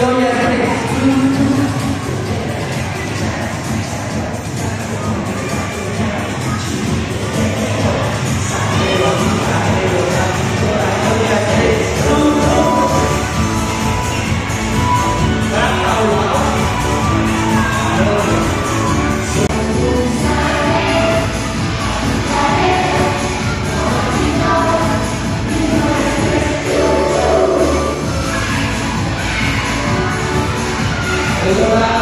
Gloria Obrigado.